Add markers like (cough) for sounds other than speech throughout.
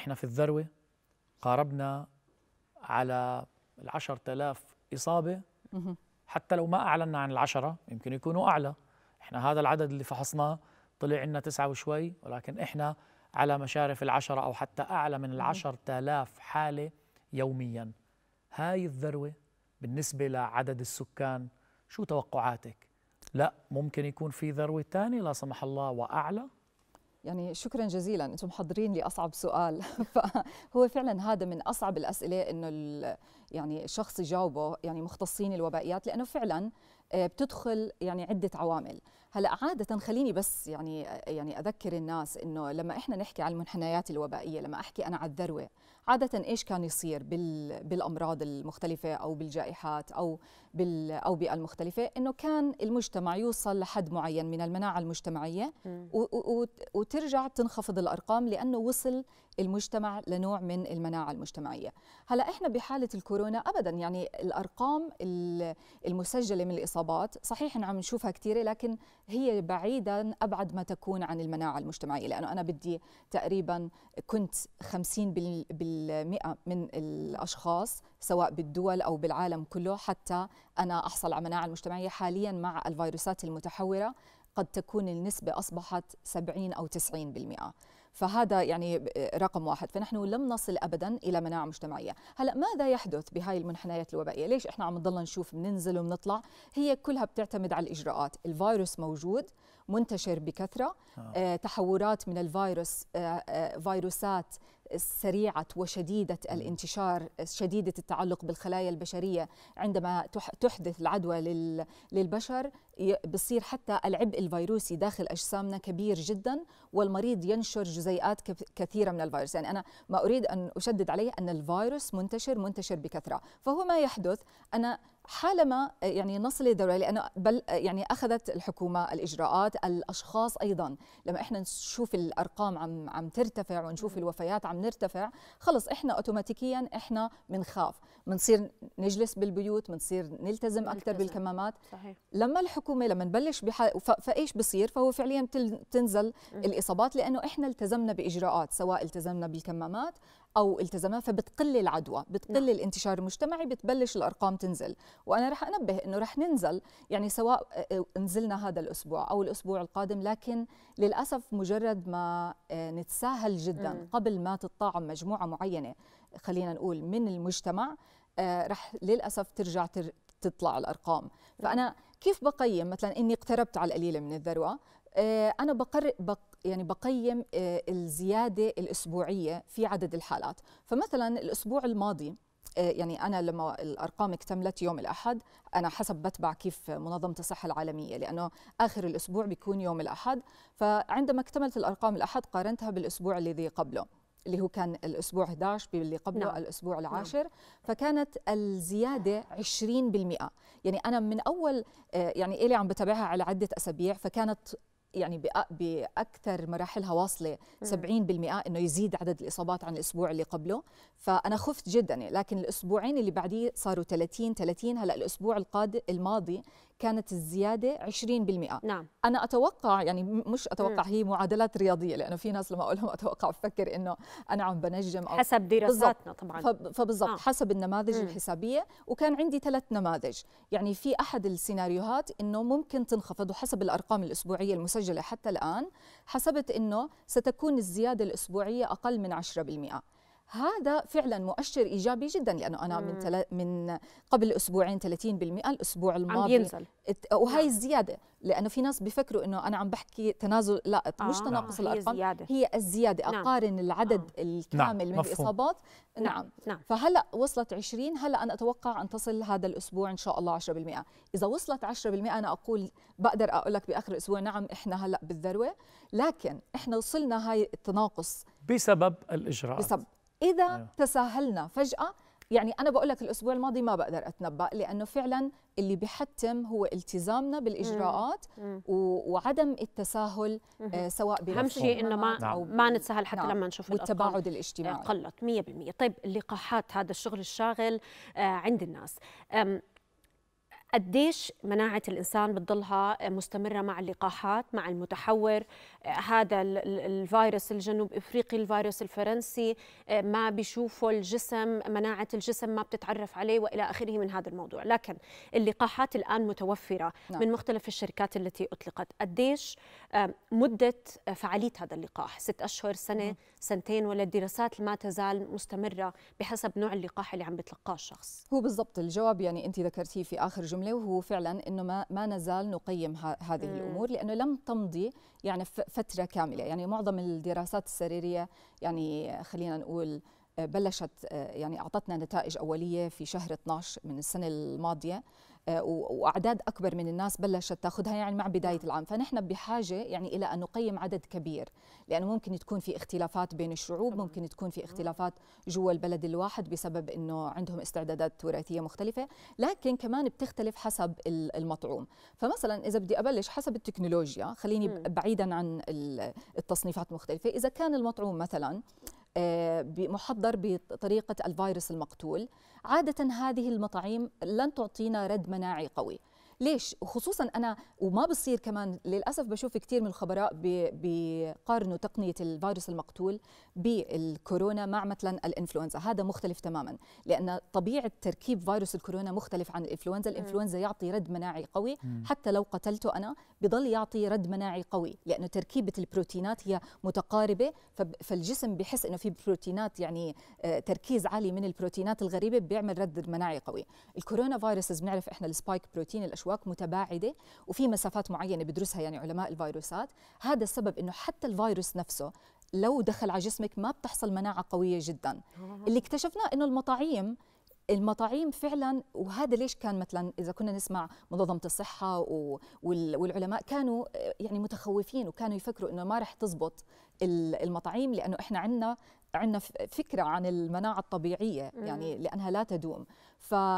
إحنا في الذروة قاربنا على العشر تلاف إصابة. حتى لو ما أعلنا عن العشرة يمكن يكونوا أعلى. إحنا هذا العدد اللي فحصناه طلع عندنا تسعة وشوي ولكن إحنا على مشارف العشرة أو حتى أعلى من العشر تلاف حالة يوميا. هاي الذروة بالنسبة لعدد السكان شو توقعاتك؟ لا ممكن يكون في ذروة ثانية لا سمح الله وأعلى. يعني شكرا جزيلا أنتم محضرين لي أصعب سؤال. (laughs) فهو فعلا هذا من أصعب الأسئلة إنه يعني الشخص يجاوبه يعني مختصين الوبائيات لأنه فعلا بتدخل يعني عدة عوامل. هلا عادة خليني بس يعني يعني أذكر الناس إنه لما إحنا نحكي عن المنحنيات الوبائية لما أحكي أنا على الذروة عادة إيش كان يصير بالأمراض المختلفة أو بالجائحات أو بالأوبئة المختلفة؟ إنه كان المجتمع يوصل لحد معين من المناعة المجتمعية وترجع تنخفض الأرقام لأنه وصل المجتمع لنوع من المناعة المجتمعية. هلا إحنا بحالة الكورونا ابدا يعني الأرقام المسجلة من الإصابات صحيح عم نشوفها كثيرة لكن هي بعيدا أبعد ما تكون عن المناعة المجتمعية لأنه أنا بدي تقريبا كنت 50 بالمئة من الأشخاص سواء بالدول أو بالعالم كله حتى أنا أحصل على مناعة المجتمعية حاليا مع الفيروسات المتحورة قد تكون النسبة أصبحت 70 أو 90% فهذا يعني رقم واحد. فنحن لم نصل ابدا إلى مناعة مجتمعية. هلا ماذا يحدث بهاي المنحنيات الوبائية؟ ليش إحنا عم نضل نشوف بننزل وبنطلع هي كلها بتعتمد على الإجراءات. الفيروس موجود منتشر بكثرة. آه. آه تحورات من الفيروس آه آه فيروسات سريعة وشديدة الانتشار شديدة التعلق بالخلايا البشرية عندما تحدث العدوى للبشر بصير حتى العبء الفيروسي داخل أجسامنا كبير جدا والمريض ينشر جزيئات كثيرة من الفيروس. يعني أنا ما أريد أن أشدد عليه أن الفيروس منتشر منتشر بكثرة. فهو ما يحدث أنا حالما يعني نصل لدورة لأنه بل يعني أخذت الحكومة الإجراءات الأشخاص أيضا. لما إحنا نشوف الأرقام عم عم ترتفع ونشوف الوفيات عم نرتفع خلص إحنا أوتوماتيكيا إحنا بنخاف بنصير نجلس بالبيوت بنصير نلتزم أكثر بالكمامات. صحيح. لما الحكومة لما نبلش فإيش بصير؟ فهو فعليا تنزل الإصابات لأنه إحنا التزمنا بإجراءات سواء التزمنا بالكمامات أو التزامات فبتقل العدوى بتقل نعم. الانتشار المجتمعي بتبلش الأرقام تنزل وأنا رح أنبه إنه رح ننزل يعني سواء آه، آه، نزلنا هذا الأسبوع أو الأسبوع القادم لكن للأسف مجرد ما آه، نتساهل جدا م. قبل ما تطاعم مجموعة معينة خلينا نقول من المجتمع رح للأسف ترجع تطلع الأرقام فأنا كيف بقيم مثلا إني اقتربت على القليلة من الذروة أنا بقر بق يعني بقيم آه، الزيادة الأسبوعية في عدد الحالات فمثلا الأسبوع الماضي آه، يعني أنا لما الأرقام اكتملت يوم الأحد أنا حسب بتبع كيف منظمة الصحة العالمية لأنه آخر الأسبوع بيكون يوم الأحد فعندما اكتملت الأرقام الأحد قارنتها بالأسبوع الذي قبله اللي هو كان الأسبوع 11 باللي قبله نعم. الأسبوع نعم. العاشر نعم. فكانت الزيادة 20% يعني أنا من أول آه، يعني إلي عم بتابعها على عدة أسابيع فكانت يعني بأكثر مراحلها واصلة 70% إنه يزيد عدد الإصابات عن الأسبوع اللي قبله. فأنا خفت جدا لكن الأسبوعين اللي بعديه صاروا 30 30 هلأ الأسبوع القادم الماضي كانت الزيادة 20% نعم. أنا أتوقع يعني مش أتوقع هي معادلات رياضية لأنه في ناس لما أقول لهم أتوقع بفكر إنه أنا عم بنجم أو حسب دراساتنا طبعا. فبالضبط آه. حسب النماذج مم. الحسابية. وكان عندي ثلاث نماذج. يعني في أحد السيناريوهات إنه ممكن تنخفض وحسب الأرقام الأسبوعية المسجلة حتى الآن حسبت إنه ستكون الزيادة الأسبوعية أقل من 10% هذا فعلا مؤشر إيجابي جدا لأنه أنا من تل... من قبل أسبوعين 30% الأسبوع الماضي عم ينزل وهي نعم. الزياده لأنه في ناس بيفكروا إنه أنا عم بحكي تنازل لا آه. مش تناقص نعم. الأرقام هي, زيادة. هي الزيادة نعم. أقارن العدد آه. الكامل نعم. من مفهوم. الإصابات نعم. نعم نعم فهلأ وصلت 20 هلأ أنا أتوقع أن تصل هذا الأسبوع إن شاء الله 10% إذا وصلت 10% أنا أقول بقدر أقول لك بآخر الأسبوع نعم إحنا هلأ بالذروة لكن إحنا وصلنا هاي التناقص بسبب الإجراءات بسبب إذا أيوه. تساهلنا فجأة يعني أنا بقول لك الأسبوع الماضي ما بقدر أتنبأ لأنه فعلا اللي بيحتم هو التزامنا بالإجراءات مم. وعدم التساهل آه سواء أهم شيء إنه ما نعم. ما نتساهل حتى نعم. لما نشوف والتباعد الاجتماعي قلت 100% طيب اللقاحات هذا الشغل الشاغل آه عند الناس قديش مناعة الإنسان بتضلها مستمرة مع اللقاحات مع المتحور هذا الفيروس الجنوب إفريقي الفيروس الفرنسي ما بيشوفوا الجسم مناعة الجسم ما بتتعرف عليه وإلى آخره من هذا الموضوع لكن اللقاحات الآن متوفرة نعم. من مختلف الشركات التي أطلقت قديش مدة فعالية هذا اللقاح ست أشهر سنة. سنتين ولا الدراسات ما تزال مستمرة بحسب نوع اللقاح اللي عم بتلقاه الشخص. هو بالضبط الجواب يعني أنت ذكرتيه في جملة جملة وهو فعلا إنه ما ما نزال نقيم هذه مم. الأمور لأنه لم تمضي يعني فترة كاملة. يعني معظم الدراسات السريرية يعني خلينا نقول آه، بلشت آه، يعني أعطتنا نتائج أولية في شهر 12 من السنة الماضية. وأعداد أكبر من الناس بلشت تاخذها يعني مع بداية. العام. فنحن بحاجة يعني إلى أن نقيم عدد كبير لأنه ممكن تكون في اختلافات بين الشعوب ممكن تكون في اختلافات جوا البلد الواحد بسبب إنه عندهم استعدادات وراثيه مختلفة لكن كمان بتختلف حسب المطعوم. فمثلا إذا بدي أبلش حسب التكنولوجيا خليني بعيدا عن التصنيفات المختلفه إذا كان المطعوم مثلا آه، محضر بطريقة الفيروس المقتول. عادة هذه المطاعيم لن تعطينا رد مناعي قوي. ليش؟ وخصوصا أنا وما بصير كمان للأسف بشوف كثير من الخبراء بيقارنوا تقنية الفيروس المقتول بالكورونا مع مثلا الإنفلونزا. هذا مختلف تماما لأن طبيعة تركيب فيروس الكورونا مختلف عن الإنفلونزا. الإنفلونزا يعطي رد مناعي قوي. حتى لو قتلته أنا بضل يعطي رد مناعي قوي لأنه تركيبة البروتينات هي متقاربة. فالجسم بحس إنه في بروتينات يعني آه، تركيز عالي من البروتينات الغريبة بيعمل رد مناعي قوي. ال corona viruses بنعرف إحنا ال spike protein الاشواك أشواك متباعدة وفي مسافات معينة بدرسها يعني علماء الفيروسات. هذا السبب أنه حتى الفيروس نفسه لو دخل على جسمك ما بتحصل مناعة قوية جدا. اللي اكتشفناه أنه المطاعيم المطاعيم فعلا وهذا ليش كان مثلا إذا كنا نسمع منظمة الصحة والعلماء كانوا يعني متخوفين وكانوا يفكروا إنه ما رح تزبط المطاعيم لأنه إحنا عندنا عندنا فكرة عن المناعة الطبيعية يعني لأنها لا تدوم.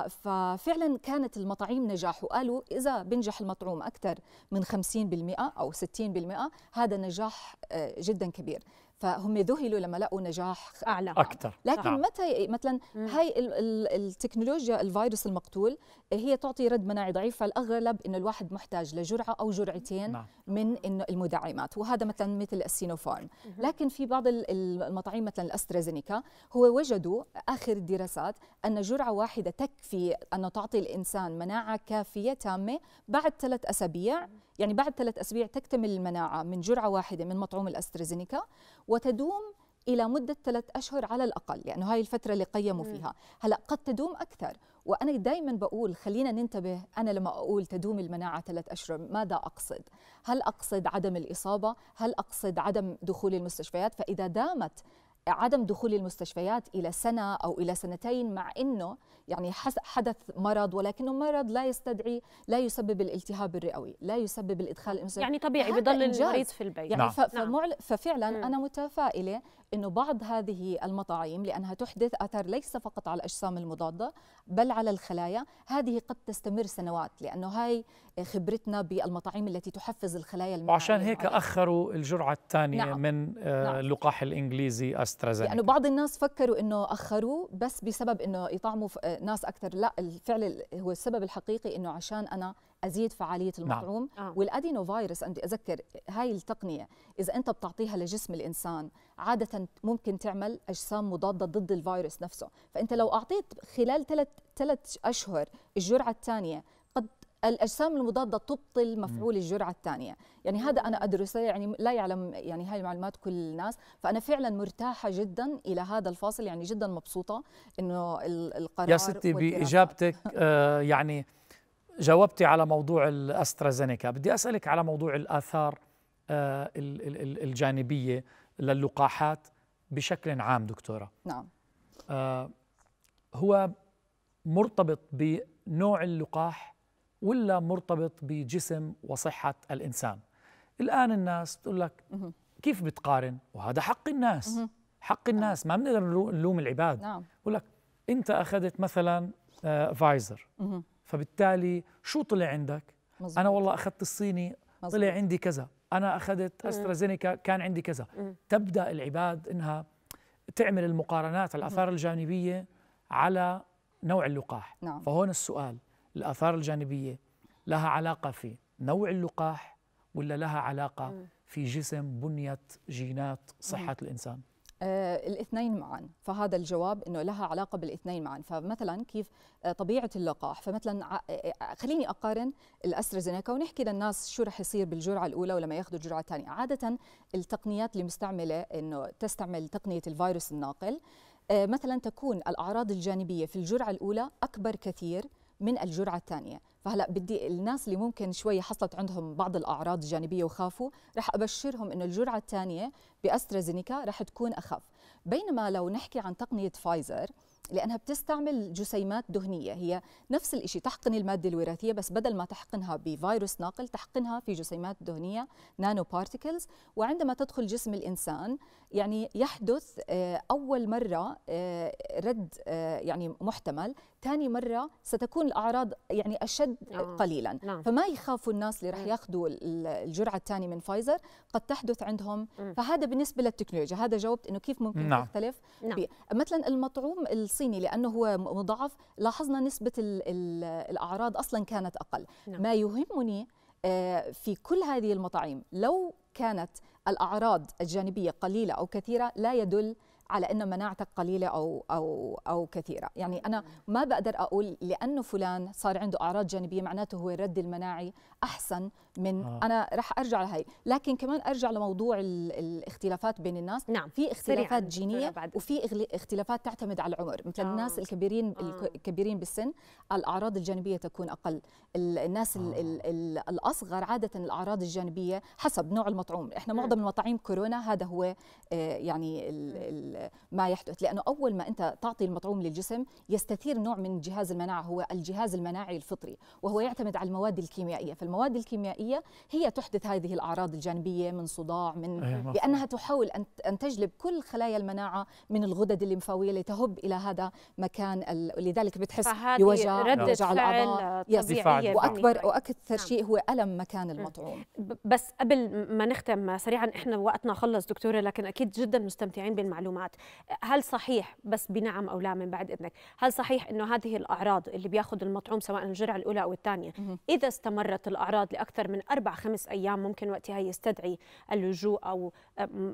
ففعلا كانت المطاعيم نجاح وقالوا إذا بنجح المطعوم أكثر من 50% أو 60% هذا نجاح آه، جدا كبير. فهم ذهلوا لما لقوا نجاح أعلى. أكثر. لكن نعم. متى مثلا هاي التكنولوجيا الفيروس المقتول هي تعطي رد مناعي ضعيف فالأغلب إنه الواحد محتاج لجرعة أو جرعتين نعم. من انه المدعمات. وهذا مثلا مثل السينوفارم. لكن في بعض المطاعيم مثلا الأسترازينيكا هو وجدوا آخر الدراسات أن جرعة واحدة تكفي أن تعطي الإنسان مناعة كافية تامة بعد ثلاث أسابيع يعني بعد ثلاث أسابيع تكتمل المناعة من جرعة واحدة من مطعوم الأسترازينيكا وتدوم إلى مدة ثلاث أشهر على الأقل. لأنه يعني هاي الفترة اللي قيموا فيها. هلأ قد تدوم أكثر. وأنا دائما بقول خلينا ننتبه أنا لما أقول تدوم المناعة ثلاث أشهر ماذا أقصد؟ هل أقصد عدم الإصابة؟ هل أقصد عدم دخول المستشفيات؟ فإذا دامت عدم دخول المستشفيات إلى سنة أو إلى سنتين مع إنه يعني حدث مرض ولكنه مرض لا يستدعي لا يسبب الالتهاب الرئوي، لا يسبب الإدخال المستشفى يعني طبيعي بضل المريض في البيت يعني نعم. نعم. ففعلا م. أنا متفائلة إنه بعض هذه المطاعيم لأنها تحدث اثر ليس فقط على الأجسام المضادة بل على الخلايا، هذه قد تستمر سنوات لأنه هاي خبرتنا بالمطاعيم التي تحفز الخلايا المناعية وعشان هيك أخروا الجرعة الثانية نعم. من آه، نعم. اللقاح الإنجليزي أسترازينيكا يعني بعض الناس فكروا إنه أخروه بس بسبب إنه يطعموا ناس أكثر لا الفعل هو السبب الحقيقي إنه عشان أنا أزيد فعالية نعم. المطعوم نعم. آه. والادينو فيروس بدي أذكر هاي التقنية إذا أنت بتعطيها لجسم الإنسان عادة ممكن تعمل أجسام مضادة ضد الفيروس نفسه فأنت لو أعطيت خلال ثلاث ثلاث أشهر الجرعة الثانية الأجسام المضادة تبطل مفعول الجرعة الثانية يعني هذا أنا أدرسه يعني لا يعلم يعني هاي المعلومات كل الناس فأنا فعلا مرتاحة جدا إلى هذا الفاصل يعني جدا مبسوطة إنه القرار يا ستي بإجابتك آه يعني جاوبتي على موضوع الأسترازينيكا. بدي أسألك على موضوع الآثار آه الجانبية للقاحات بشكل عام دكتورة. نعم. آه هو مرتبط بنوع اللقاح ولا مرتبط بجسم وصحة الإنسان؟ الآن الناس تقول لك كيف بتقارن؟ وهذا حق الناس. حق الناس. ما بنقدر نلوم العباد. نعم. بقول لك أنت أخذت مثلا فايزر. آه، فبالتالي شو طلع عندك؟ مزبوط. أنا والله أخذت الصيني مزبوط. طلع عندي كذا. أنا أخذت أسترازينيكا كان عندي كذا. تبدأ العباد إنها تعمل المقارنات الآثار الجانبية على نوع اللقاح. نعم. فهون السؤال الآثار الجانبية لها علاقة في نوع اللقاح ولا لها علاقة في جسم بنية جينات صحة الإنسان؟ آه الاثنين معا. فهذا الجواب إنه لها علاقة بالاثنين معا. فمثلا كيف آه طبيعة اللقاح. فمثلا آه، آه، خليني أقارن الأسترازينيكا ونحكي للناس شو رح يصير بالجرعة الأولى ولما ياخذوا الجرعة الثانية. عادة التقنيات اللي مستعملة إنه تستعمل تقنية الفيروس الناقل آه، مثلا تكون الأعراض الجانبية في الجرعة الأولى أكبر كثير من الجرعة الثانية. فهلا بدي الناس اللي ممكن شوي حصلت عندهم بعض الأعراض الجانبية وخافوا رح أبشرهم إنه الجرعة الثانية بأسترازينيكا رح تكون أخف. بينما لو نحكي عن تقنية فايزر لأنها بتستعمل جسيمات دهنية هي نفس الشيء تحقن المادة الوراثية بس بدل ما تحقنها بفيروس ناقل تحقنها في جسيمات دهنية nanoparticles وعندما تدخل جسم الإنسان يعني يحدث آه، أول مرة آه، رد آه، يعني محتمل ثاني مرة ستكون الأعراض يعني أشد آه. قليلا نعم. فما يخافوا الناس اللي رح ياخذوا الجرعة الثانية من فايزر قد تحدث عندهم م. فهذا بالنسبة للتكنولوجيا هذا جاوبت أنه كيف ممكن نعم. تختلف نعم. مثلا المطعوم الصيني لأنه هو مضاعف لاحظنا نسبة ال ال الأعراض أصلا كانت أقل نعم. ما يهمني آه، في كل هذه المطاعم لو كانت الأعراض الجانبية قليلة أو كثيرة لا يدل على ان مناعتك قليلة أو أو أو كثيرة. يعني أنا ما بقدر أقول لأنه فلان صار عنده أعراض جانبية معناته هو الرد المناعي أحسن من آه. أنا رح أرجع لهي. لكن كمان أرجع لموضوع الاختلافات بين الناس. نعم. في اختلافات جينية وفي اختلافات تعتمد على العمر. مثل آه. الناس الكبيرين آه. الكبيرين بالسن الأعراض الجانبية تكون أقل. الناس آه. الأصغر عادة الأعراض الجانبية حسب نوع المطعوم. إحنا معظم المطاعيم كورونا هذا هو آه، يعني ال ال ما يحدث. لأنه أول ما أنت تعطي المطعوم للجسم يستثير نوع من جهاز المناعة هو الجهاز المناعي الفطري وهو يعتمد على المواد الكيميائية. فالمواد الكيميائية هي تحدث هذه الأعراض الجانبية من صداع من أيه لانها تحاول أن أن تجلب كل خلايا المناعة من الغدد الليمفاوية لتهب إلى هذا مكان لذلك بتحس بوجع ردة الأعضاء. وأكبر وأكثر نعم. شيء هو ألم مكان المطعوم. بس قبل ما نختم سريعا إحنا وقتنا خلص دكتورة لكن أكيد جدا مستمتعين بالمعلومات. هل صحيح بس بنعم أو لا من بعد إذنك؟ هل صحيح إنه هذه الأعراض اللي بياخذ المطعوم سواء الجرعة الأولى أو الثانية إذا استمرت الأعراض لأكثر من أربع خمس أيام ممكن وقتها يستدعي اللجوء أو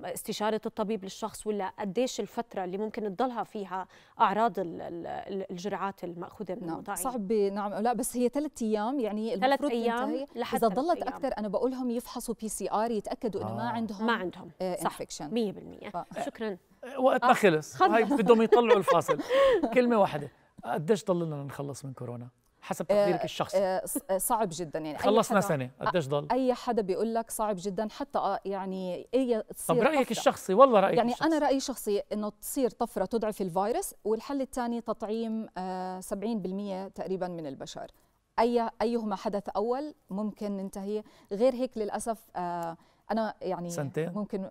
استشارة الطبيب للشخص ولا قديش الفترة اللي ممكن تضلها فيها أعراض الجرعات المأخوذة من نعم المطاعيم صعب نعم لا بس هي ثلاث أيام يعني ثلاث أيام لحد إذا ضلت أكثر أنا بقول لهم يفحصوا PCR يتأكدوا إنه آه. ما عندهم ما عندهم. آه صح 100% ف... شكرا. وقتنا خلص هاي بدهم يطلعوا الفاصل. كلمة واحدة. قديش ضل لنا نخلص من كورونا؟ حسب تقديرك آه، الشخصي. آه، آه، صعب جدا. يعني خلصنا سنه قديش ضل؟ أي حدا بيقول لك صعب جدا حتى يعني هي تصير طب رأيك طفرة. الشخصي؟ والله رأيك يعني الشخصي. أنا رأيي الشخصي إنه تصير طفرة تضعف الفيروس والحل الثاني تطعيم 70% تقريبا من البشر. أي أيهما حدث أول ممكن ننتهي. غير هيك للأسف أنا يعني سنتين؟ ممكن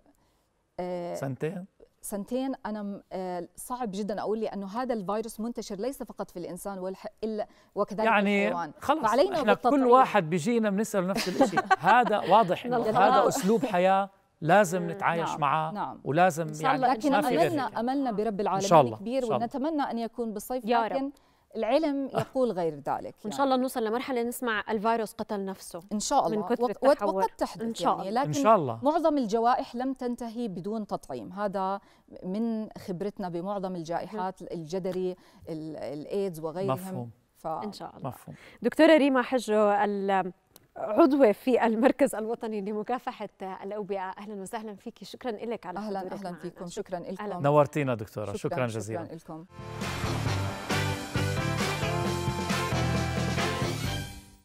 سنتين؟ سنتين أنا آه، صعب جدا أقول لأنه هذا الفيروس منتشر ليس فقط في الإنسان والح... إلا وكذلك يعني الحيوان. خلص فعلينا إحنا كل واحد بيجينا بنسأل نفس الشيء (laughs) هذا واضح إنه هذا (laughs) أسلوب حياة لازم نتعايش نعم معه نعم. ولازم يعني لكن أملنا أملنا برب العالمين كبير ونتمنى إن يكون بالصيف يا لكن رب. العلم يقول غير ذلك يعني. إن شاء الله نوصل لمرحلة نسمع الفيروس قتل نفسه إن شاء الله. من كثر التحور. وقد تحدث إن شاء يعني لكن إن شاء الله. معظم الجوائح لم تنتهي بدون تطعيم. هذا من خبرتنا بمعظم الجائحات الجدري الإيدز وغيرهم. مفهوم. ف... إن شاء الله. مفهوم. دكتورة ريما حجو عضوة في المركز الوطني لمكافحة الأوبئة. أهلا وسهلا فيك. شكرا لك على أهلا أهلا فيكم. شكرا لكم نورتينا دكتورة. شكرا, شكرا جزيلا. شكرا لكم